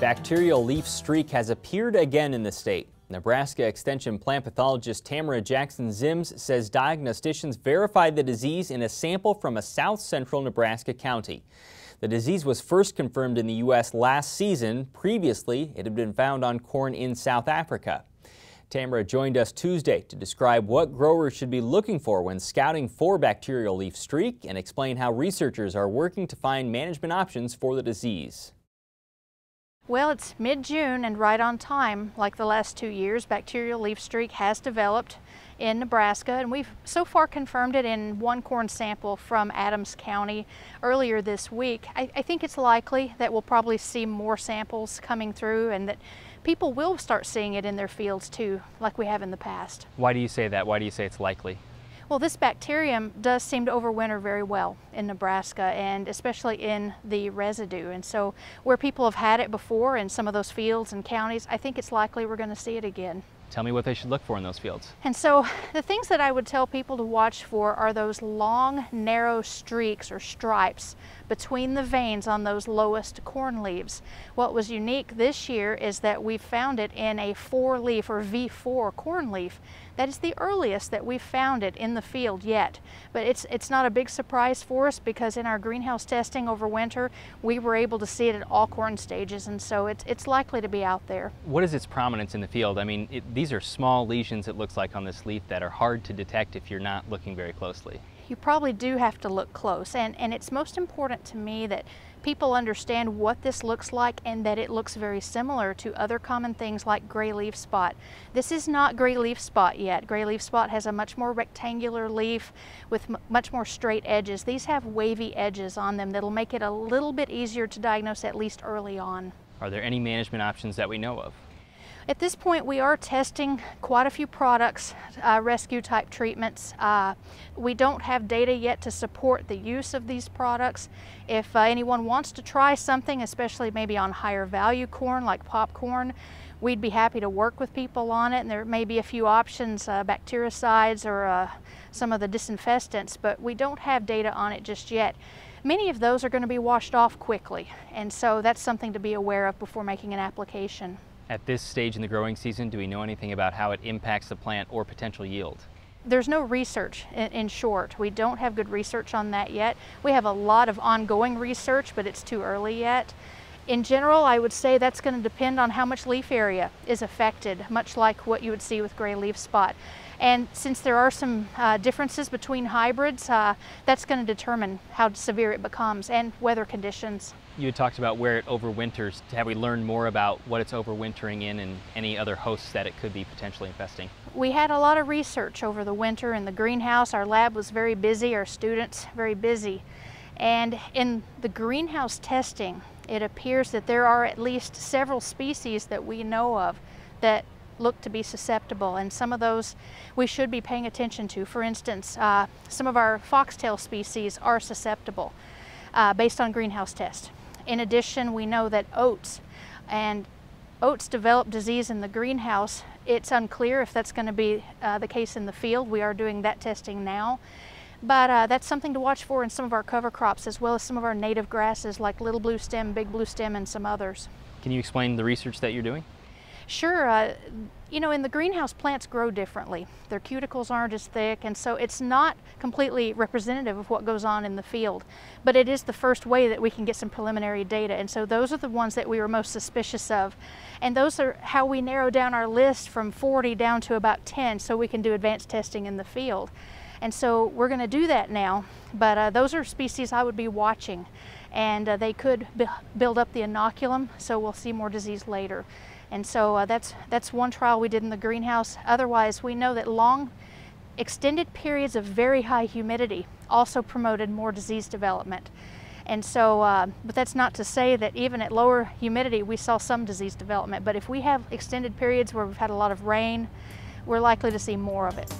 Bacterial leaf streak has appeared again in the state. Nebraska Extension plant pathologist Tamra Jackson Ziems says diagnosticians verified the disease in a sample from a south central Nebraska county. The disease was first confirmed in the U.S. last season. Previously, it had been found on corn in South Africa. Tamra joined us Tuesday to describe what growers should be looking for when scouting for bacterial leaf streak and explain how researchers are working to find management options for the disease. Well, it's mid-June and right on time. Like the last two years, bacterial leaf streak has developed in Nebraska, and we've so far confirmed it in one corn sample from Adams County earlier this week. I, I think it's likely that we'll probably see more samples coming through and that people will start seeing it in their fields too, like we have in the past. Why do you say that? Why do you say it's likely? Well, this bacterium does seem to overwinter very well in Nebraska and especially in the residue. And so where people have had it before in some of those fields and counties, I think it's likely we're going to see it again. Tell me what they should look for in those fields. And so the things that I would tell people to watch for are those long, narrow streaks or stripes between the veins on those lowest corn leaves. What was unique this year is that we found it in a four leaf or V4 corn leaf. That is the earliest that we've found it in the field yet. But it's, it's not a big surprise for us because in our greenhouse testing over winter, we were able to see it at all corn stages and so it's, it's likely to be out there. What is its prominence in the field? I mean, it, these are small lesions it looks like on this leaf that are hard to detect if you're not looking very closely you probably do have to look close. And, and it's most important to me that people understand what this looks like and that it looks very similar to other common things like gray leaf spot. This is not gray leaf spot yet. Gray leaf spot has a much more rectangular leaf with much more straight edges. These have wavy edges on them that'll make it a little bit easier to diagnose at least early on. Are there any management options that we know of? At this point, we are testing quite a few products, uh, rescue type treatments. Uh, we don't have data yet to support the use of these products. If uh, anyone wants to try something, especially maybe on higher value corn like popcorn, we'd be happy to work with people on it. And there may be a few options, uh, bactericides or uh, some of the disinfestants, but we don't have data on it just yet. Many of those are going to be washed off quickly, and so that's something to be aware of before making an application. At this stage in the growing season, do we know anything about how it impacts the plant or potential yield? There's no research, in, short. We don't have good research on that yet. We have a lot of ongoing research, but it's too early yet. In general, I would say that's going to depend on how much leaf area is affected, much like what you would see with gray leaf spot. And since there are some uh, differences between hybrids, uh, that's going to determine how severe it becomes and weather conditions. You had talked about where it overwinters. Have we learned more about what it's overwintering in and any other hosts that it could be potentially infesting? We had a lot of research over the winter in the greenhouse. Our lab was very busy, our students very busy. And in the greenhouse testing, it appears that there are at least several species that we know of that look to be susceptible and some of those we should be paying attention to. For instance, uh, some of our foxtail species are susceptible uh, based on greenhouse tests. In addition, we know that oats and oats develop disease in the greenhouse. It's unclear if that's going to be uh, the case in the field. We are doing that testing now. But uh, that's something to watch for in some of our cover crops as well as some of our native grasses like little blue stem, big blue stem, and some others. Can you explain the research that you're doing? Sure. Uh, you know, in the greenhouse, plants grow differently. Their cuticles aren't as thick, and so it's not completely representative of what goes on in the field. But it is the first way that we can get some preliminary data, and so those are the ones that we were most suspicious of. And those are how we narrow down our list from 40 down to about 10 so we can do advanced testing in the field. And so we're going to do that now, but uh, those are species I would be watching. And uh, they could build up the inoculum, so we'll see more disease later. And so uh, that's, that's one trial we did in the greenhouse. Otherwise, we know that long, extended periods of very high humidity also promoted more disease development. And so, uh, but that's not to say that even at lower humidity, we saw some disease development. But if we have extended periods where we've had a lot of rain, we're likely to see more of it.